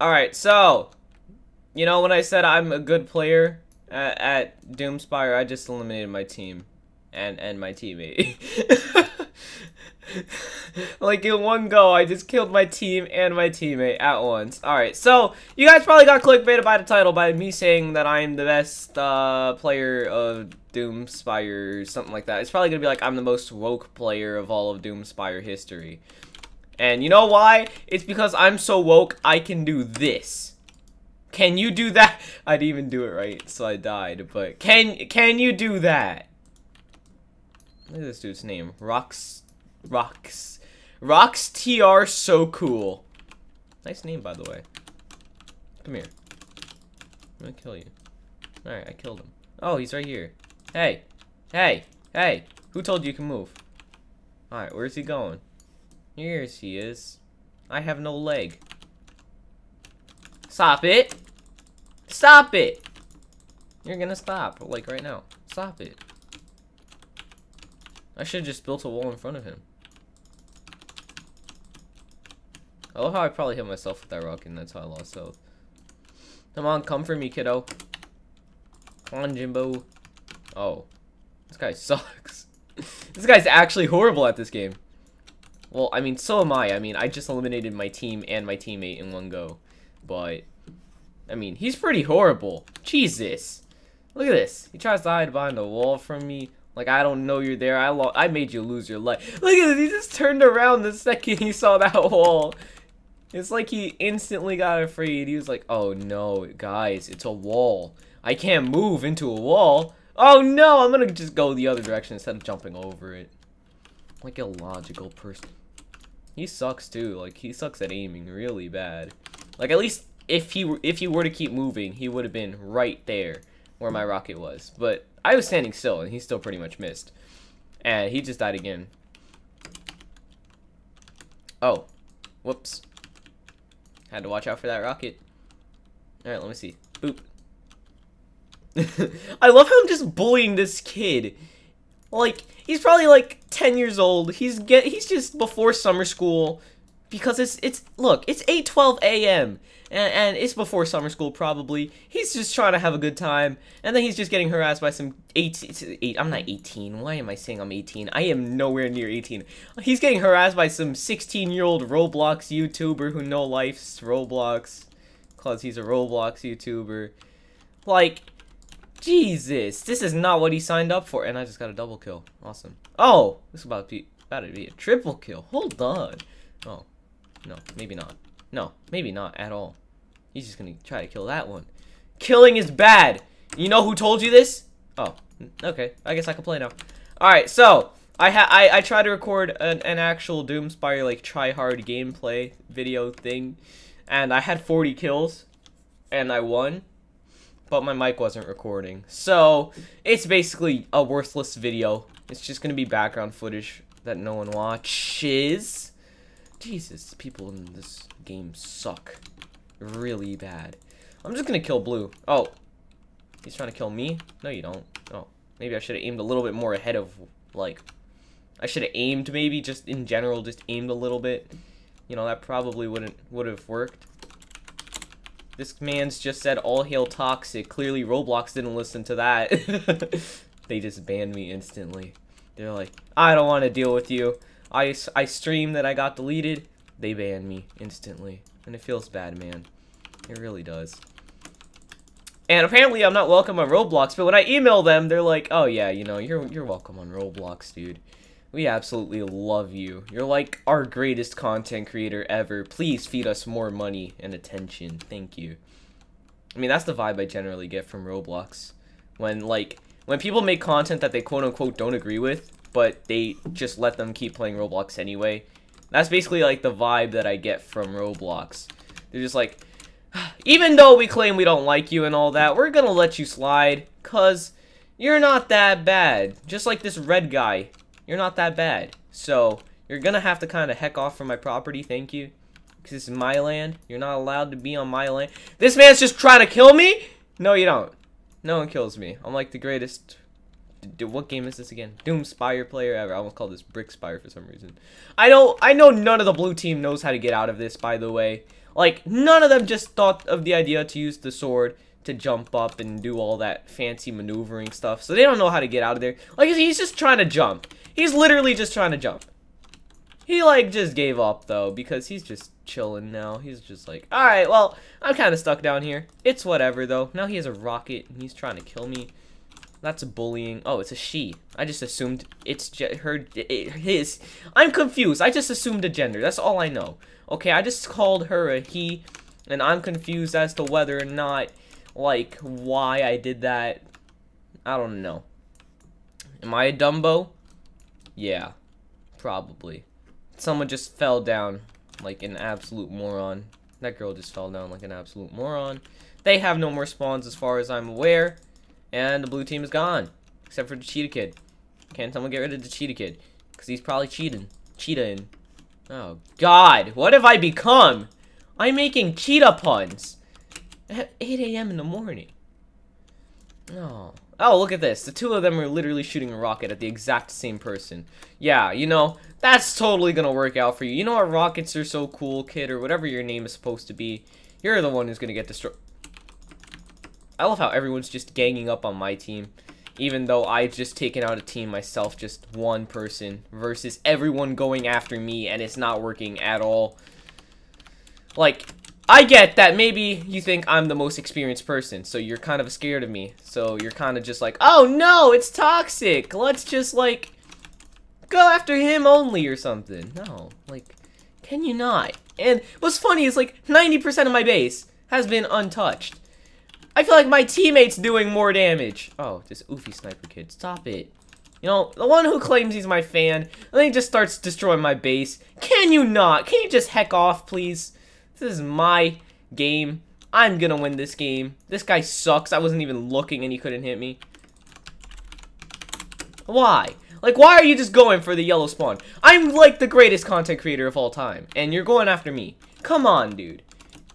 Alright, so, you know when I said I'm a good player at, at Doomspire, I just eliminated my team and, and my teammate. like in one go, I just killed my team and my teammate at once. Alright, so you guys probably got clickbaited by the title by me saying that I'm the best uh, player of Doomspire, something like that. It's probably gonna be like I'm the most woke player of all of Doomspire history. And you know why? It's because I'm so woke, I can do this. Can you do that? I didn't even do it right, so I died. But can can you do that? Look at this dude's name. Rox Rox. Rox TR so cool. Nice name, by the way. Come here. I'm gonna kill you. Alright, I killed him. Oh, he's right here. Hey. Hey. Hey. Who told you you can move? Alright, where's he going? Here he is. I have no leg. Stop it. Stop it. You're gonna stop, like right now. Stop it. I should have just built a wall in front of him. I love how I probably hit myself with that rock, and that's how I lost health. Come on, come for me, kiddo. Come on, Jimbo. Oh. This guy sucks. this guy's actually horrible at this game. Well, I mean, so am I. I mean, I just eliminated my team and my teammate in one go. But, I mean, he's pretty horrible. Jesus. Look at this. He tries to hide behind the wall from me. Like, I don't know you're there. I I made you lose your life. Look at this. He just turned around the second he saw that wall. It's like he instantly got afraid. He was like, oh no, guys, it's a wall. I can't move into a wall. Oh no, I'm gonna just go the other direction instead of jumping over it. Like a logical person. He sucks too. Like he sucks at aiming really bad. Like at least if he if he were to keep moving, he would have been right there where my rocket was. But I was standing still and he still pretty much missed. And he just died again. Oh. Whoops. Had to watch out for that rocket. Alright, let me see. Boop. I love how I'm just bullying this kid. Like, he's probably like 10 years old. He's get he's just before summer school because it's it's look, it's 8:12 a.m. And, and it's before summer school probably. He's just trying to have a good time and then he's just getting harassed by some 18 eight, I'm not 18. Why am I saying I'm 18? I am nowhere near 18. He's getting harassed by some 16-year-old Roblox YouTuber who no life's Roblox cuz he's a Roblox YouTuber. Like Jesus, this is not what he signed up for. And I just got a double kill. Awesome. Oh, this is about to be, about to be a triple kill. Hold on. Oh, no, maybe not. No, maybe not at all. He's just gonna try to kill that one. Killing is bad. You know who told you this? Oh, okay. I guess I can play now. Alright, so, I ha I, I tried to record an, an actual Doomspire, like, try-hard gameplay video thing. And I had 40 kills. And I won but my mic wasn't recording. So, it's basically a worthless video. It's just gonna be background footage that no one watches. Jesus, people in this game suck. Really bad. I'm just gonna kill blue. Oh. He's trying to kill me? No, you don't. Oh. Maybe I should have aimed a little bit more ahead of, like... I should have aimed, maybe, just in general, just aimed a little bit. You know, that probably wouldn't would have worked. This man's just said all hail toxic. Clearly Roblox didn't listen to that. they just banned me instantly. They're like, I don't want to deal with you. I, I streamed that I got deleted. They banned me instantly. And it feels bad, man. It really does. And apparently I'm not welcome on Roblox, but when I email them, they're like, oh yeah, you know, you're, you're welcome on Roblox, dude. We absolutely love you. You're like our greatest content creator ever. Please feed us more money and attention. Thank you. I mean, that's the vibe I generally get from Roblox. When, like, when people make content that they quote-unquote don't agree with, but they just let them keep playing Roblox anyway. That's basically, like, the vibe that I get from Roblox. They're just like, even though we claim we don't like you and all that, we're gonna let you slide, cause you're not that bad. Just like this red guy you're not that bad. So, you're gonna have to kind of heck off from my property, thank you. Because this is my land. You're not allowed to be on my land. This man's just trying to kill me? No, you don't. No one kills me. I'm like the greatest... what game is this again? Doom Spire player ever. I almost called this Brick Spire for some reason. I know, I know none of the blue team knows how to get out of this, by the way. Like, none of them just thought of the idea to use the sword to jump up and do all that fancy maneuvering stuff. So they don't know how to get out of there. Like, he's just trying to jump. He's literally just trying to jump. He, like, just gave up, though, because he's just chilling now. He's just like, alright, well, I'm kind of stuck down here. It's whatever, though. Now he has a rocket, and he's trying to kill me. That's bullying. Oh, it's a she. I just assumed it's her, it, his. I'm confused. I just assumed a gender. That's all I know. Okay, I just called her a he, and I'm confused as to whether or not, like, why I did that. I don't know. Am I a Dumbo? Yeah, probably. Someone just fell down like an absolute moron. That girl just fell down like an absolute moron. They have no more spawns as far as I'm aware. And the blue team is gone. Except for the cheetah kid. Can someone get rid of the cheetah kid? Because he's probably cheating. Cheetahing. Oh, God. What have I become? I'm making cheetah puns. At 8 a.m. in the morning. Oh. Oh, look at this. The two of them are literally shooting a rocket at the exact same person. Yeah, you know, that's totally gonna work out for you. You know what rockets are so cool, kid, or whatever your name is supposed to be. You're the one who's gonna get destroyed. I love how everyone's just ganging up on my team. Even though I've just taken out a team myself, just one person, versus everyone going after me, and it's not working at all. Like, I get that maybe you think I'm the most experienced person, so you're kind of scared of me. So you're kind of just like, oh no, it's toxic. Let's just like go after him only or something. No, like, can you not? And what's funny is like 90% of my base has been untouched. I feel like my teammate's doing more damage. Oh, this oofy sniper kid, stop it. You know, the one who claims he's my fan, and then he just starts destroying my base. Can you not? Can you just heck off, please? This is my game. I'm gonna win this game. This guy sucks. I wasn't even looking and he couldn't hit me. Why? Like, why are you just going for the yellow spawn? I'm, like, the greatest content creator of all time. And you're going after me. Come on, dude.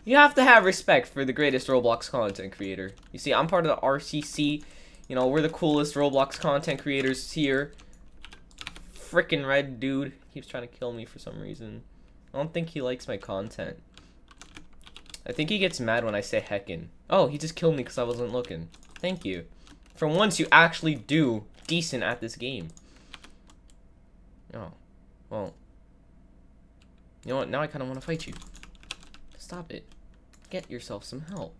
You have to have respect for the greatest Roblox content creator. You see, I'm part of the RCC. You know, we're the coolest Roblox content creators here. Freaking red dude. Keeps trying to kill me for some reason. I don't think he likes my content. I think he gets mad when I say heckin. Oh, he just killed me because I wasn't looking. Thank you. For once, you actually do decent at this game. Oh. Well. You know what? Now I kind of want to fight you. Stop it. Get yourself some help.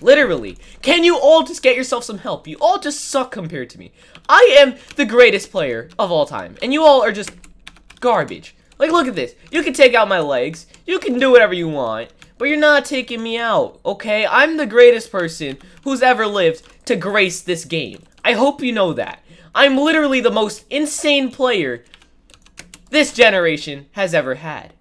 Literally. Can you all just get yourself some help? You all just suck compared to me. I am the greatest player of all time. And you all are just garbage. Like, look at this. You can take out my legs. You can do whatever you want. But you're not taking me out, okay? I'm the greatest person who's ever lived to grace this game. I hope you know that. I'm literally the most insane player this generation has ever had.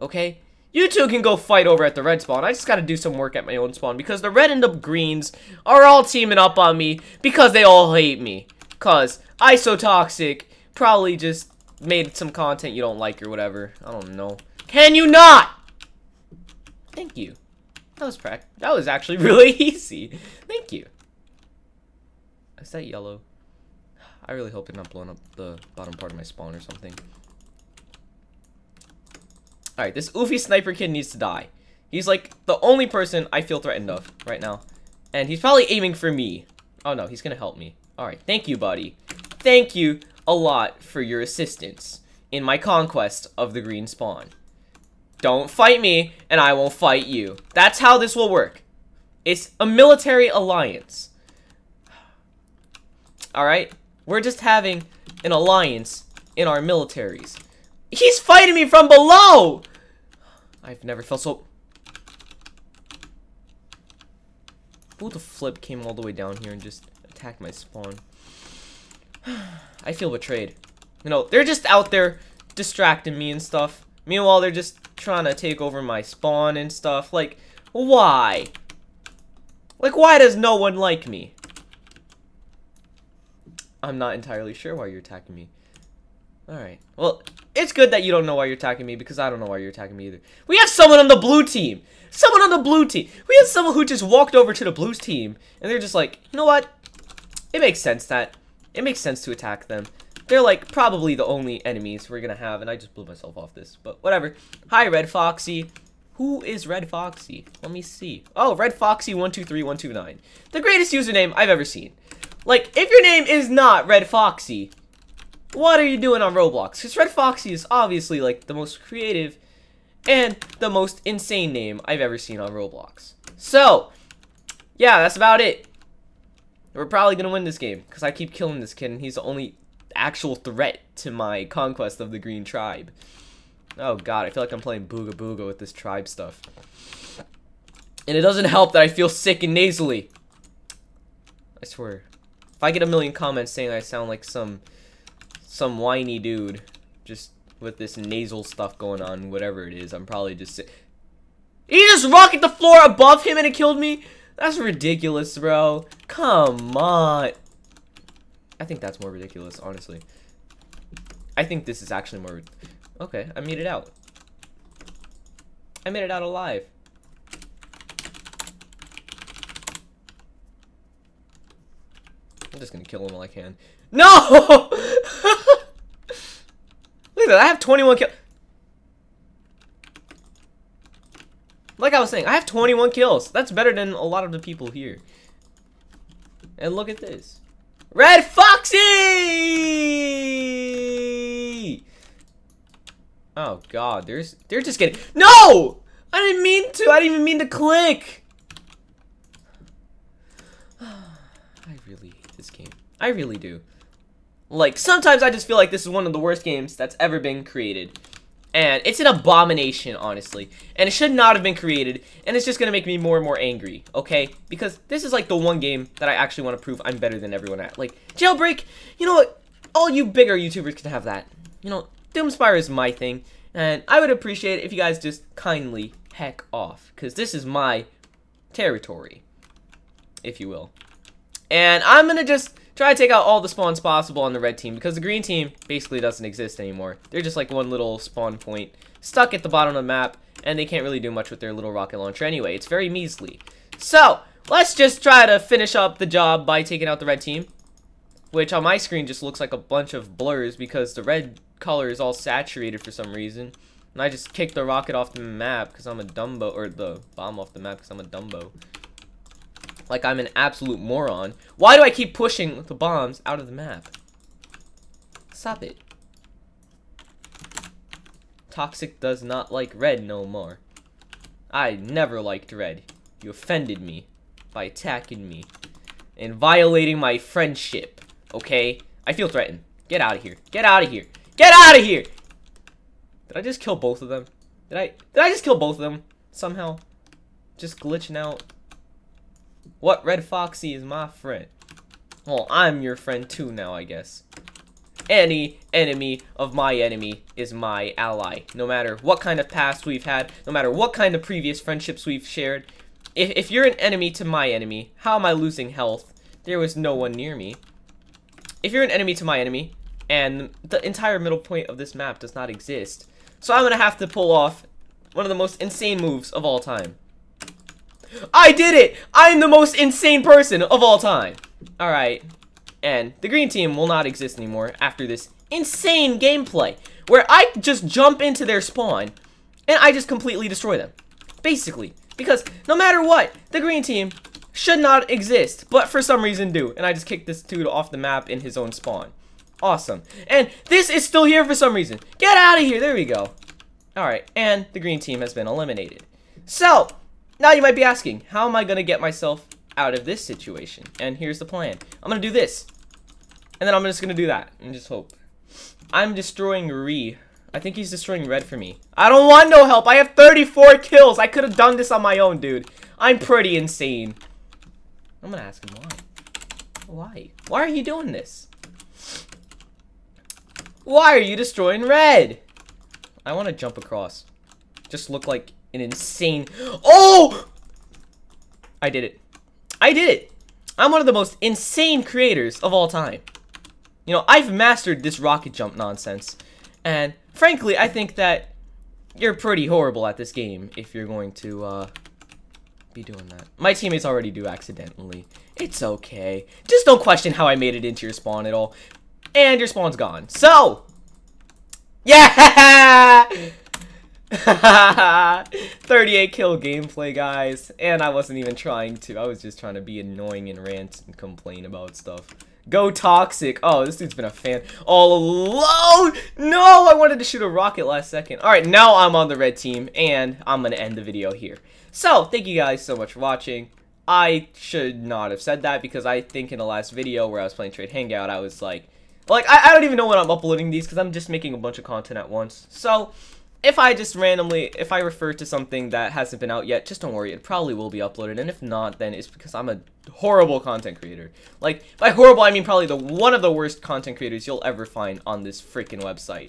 Okay? You two can go fight over at the red spawn. I just gotta do some work at my own spawn because the red and the greens are all teaming up on me because they all hate me. Cause iSoToxic probably just made some content you don't like or whatever. I don't know. Can you not? Thank you. That was. That was actually really easy. Thank you. Is that yellow? I really hope it's not blowing up the bottom part of my spawn or something. Alright, this oofy sniper kid needs to die. He's like the only person I feel threatened of right now. And he's probably aiming for me. Oh no, he's gonna help me. Alright, thank you, buddy. Thank you a lot for your assistance in my conquest of the green spawn. Don't fight me, and I won't fight you. That's how this will work. It's a military alliance. Alright? We're just having an alliance in our militaries. He's fighting me from below! I've never felt so... Who the flip came all the way down here and just attacked my spawn? I feel betrayed. You know, they're just out there distracting me and stuff. Meanwhile, they're just trying to take over my spawn and stuff. Like, why? Like, why does no one like me? I'm not entirely sure why you're attacking me. Alright. Well, it's good that you don't know why you're attacking me because I don't know why you're attacking me either. We have someone on the blue team. Someone on the blue team. We have someone who just walked over to the blue team and they're just like, you know what? It makes sense that it makes sense to attack them. They're like probably the only enemies we're gonna have, and I just blew myself off this, but whatever. Hi, Red Foxy. Who is Red Foxy? Let me see. Oh, Red Foxy 123129. The greatest username I've ever seen. Like, if your name is not Red Foxy, what are you doing on Roblox? Because Red Foxy is obviously, like, the most creative and the most insane name I've ever seen on Roblox. So, yeah, that's about it. We're probably going to win this game because I keep killing this kid and he's the only actual threat to my conquest of the Green Tribe. Oh god, I feel like I'm playing Booga Booga with this tribe stuff. And it doesn't help that I feel sick and nasally. I swear. If I get a million comments saying I sound like some some whiny dude just with this nasal stuff going on, whatever it is, I'm probably just sick. He just rocket the floor above him and it killed me? That's ridiculous, bro. Come on. I think that's more ridiculous, honestly. I think this is actually more... Okay, I made it out. I made it out alive. I'm just gonna kill him while I can. No! Look at that, I have 21 kills. Like I was saying, I have 21 kills. That's better than a lot of the people here. And look at this. Red Foxy! Oh god, there's they're just getting No! I didn't mean to. I didn't even mean to click. I really hate this game. I really do. Like sometimes I just feel like this is one of the worst games that's ever been created. And it's an abomination, honestly. And it should not have been created. And it's just going to make me more and more angry, okay? Because this is like the one game that I actually want to prove I'm better than everyone at. Like, Jailbreak, you know what? All you bigger YouTubers can have that. You know, Doomspire is my thing. And I would appreciate it if you guys just kindly heck off. Because this is my territory, if you will. And I'm going to just try to take out all the spawns possible on the red team because the green team basically doesn't exist anymore. They're just like one little spawn point stuck at the bottom of the map and they can't really do much with their little rocket launcher anyway. It's very measly. So, let's just try to finish up the job by taking out the red team. Which on my screen just looks like a bunch of blurs because the red color is all saturated for some reason. And I just kicked the rocket off the map because I'm a Dumbo, or the bomb off the map because I'm a Dumbo like I'm an absolute moron. Why do I keep pushing the bombs out of the map? Stop it. Toxic does not like red no more. I never liked red. You offended me by attacking me and violating my friendship, okay? I feel threatened. Get out of here. Get out of here. Get out of here! Did I just kill both of them? Did I did I just kill both of them somehow? Just glitching out. What Red Foxy is my friend? Well, I'm your friend too now, I guess. Any enemy of my enemy is my ally. No matter what kind of past we've had, no matter what kind of previous friendships we've shared. If, if you're an enemy to my enemy, how am I losing health? There was no one near me. If you're an enemy to my enemy, and the entire middle point of this map does not exist, so I'm gonna have to pull off one of the most insane moves of all time. I did it! I'm the most insane person of all time. Alright. And the green team will not exist anymore after this insane gameplay. Where I just jump into their spawn, and I just completely destroy them. Basically. Because no matter what, the green team should not exist, but for some reason do. And I just kicked this dude off the map in his own spawn. Awesome. And this is still here for some reason. Get out of here. There we go. Alright, and the green team has been eliminated. So, now you might be asking, how am I going to get myself out of this situation? And here's the plan. I'm going to do this. And then I'm just going to do that. And just hope. I'm destroying Ree. I think he's destroying red for me. I don't want no help. I have 34 kills. I could have done this on my own, dude. I'm pretty insane. I'm going to ask him why. Why? Why are you doing this? Why are you destroying red? I want to jump across. Just look like an insane... Oh! I did it. I did it. I'm one of the most insane creators of all time. You know, I've mastered this rocket jump nonsense. And frankly, I think that you're pretty horrible at this game if you're going to uh, be doing that. My teammates already do accidentally. It's okay. Just don't question how I made it into your spawn at all. And your spawn's gone. So! Yeah! 38 kill gameplay, guys. And I wasn't even trying to. I was just trying to be annoying and rant and complain about stuff. Go Toxic. Oh, this dude's been a fan all alone. No, I wanted to shoot a rocket last second. All right, now I'm on the red team, and I'm going to end the video here. So, thank you guys so much for watching. I should not have said that because I think in the last video where I was playing Trade Hangout, I was like, like, I, I don't even know when I'm uploading these because I'm just making a bunch of content at once. So, if I just randomly, if I refer to something that hasn't been out yet, just don't worry, it probably will be uploaded, and if not, then it's because I'm a horrible content creator. Like, by horrible, I mean probably the one of the worst content creators you'll ever find on this freaking website.